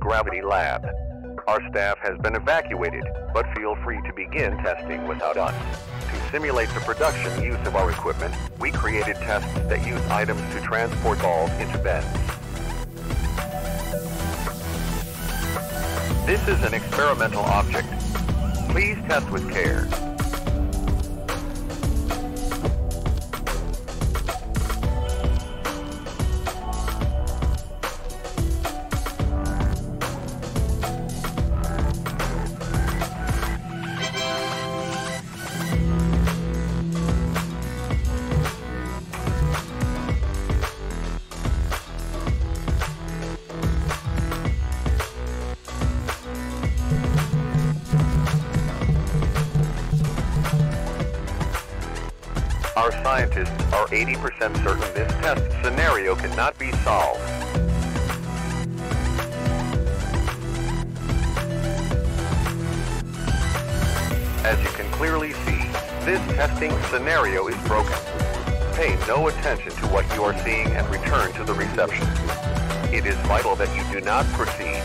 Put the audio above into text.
Gravity Lab. Our staff has been evacuated, but feel free to begin testing without us. To simulate the production use of our equipment, we created tests that use items to transport balls into bends. This is an experimental object. Please test with care. Our scientists are 80% certain this test scenario cannot be solved. As you can clearly see, this testing scenario is broken. Pay no attention to what you are seeing and return to the reception. It is vital that you do not proceed